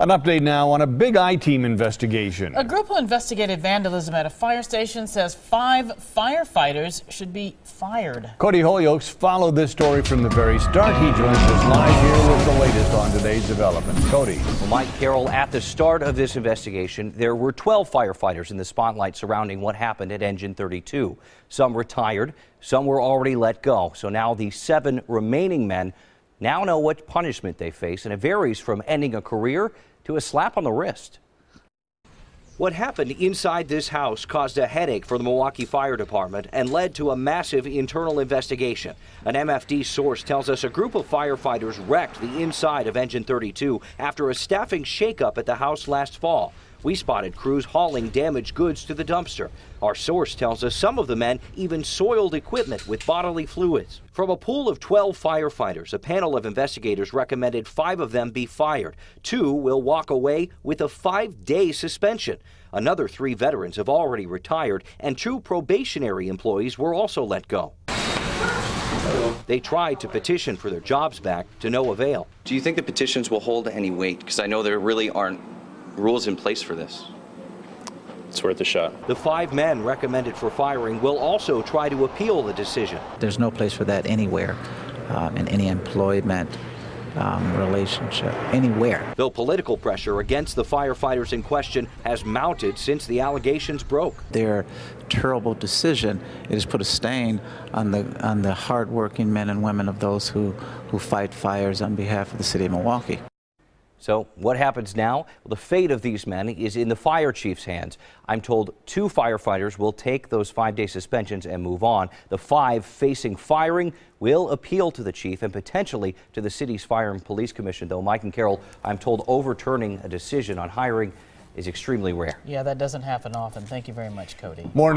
An update now on a big I-team investigation. A group who investigated vandalism at a fire station says five firefighters should be fired. Cody Holyoke's followed this story from the very start. He joins us live here with the latest on today's developments. Cody. Well, Mike Carol, at the start of this investigation, there were 12 firefighters in the spotlight surrounding what happened at Engine 32. Some retired, some were already let go. So now the seven remaining men now know what punishment they face, and it varies from ending a career to a slap on the wrist. What happened inside this house caused a headache for the Milwaukee Fire Department and led to a massive internal investigation. An MFD source tells us a group of firefighters wrecked the inside of Engine 32 after a staffing shakeup at the house last fall. We spotted crews hauling damaged goods to the dumpster. Our source tells us some of the men even soiled equipment with bodily fluids. From a pool of 12 firefighters, a panel of investigators recommended five of them be fired. Two will walk away with a five day suspension. Another three veterans have already retired, and two probationary employees were also let go. They tried to petition for their jobs back to no avail. Do you think the petitions will hold any weight? Because I know there really aren't rules in place for this. It's worth a shot. The five men recommended for firing will also try to appeal the decision. There's no place for that anywhere um, in any employment um, relationship, anywhere. Though political pressure against the firefighters in question has mounted since the allegations broke. Their terrible decision it has put a stain on the on the hardworking men and women of those who who fight fires on behalf of the city of Milwaukee. So what happens now? Well, the fate of these men is in the fire chief's hands. I'm told two firefighters will take those five-day suspensions and move on. The five facing firing will appeal to the chief and potentially to the city's fire and police commission, though Mike and Carol, I'm told overturning a decision on hiring is extremely rare. Yeah, that doesn't happen often. Thank you very much, Cody. More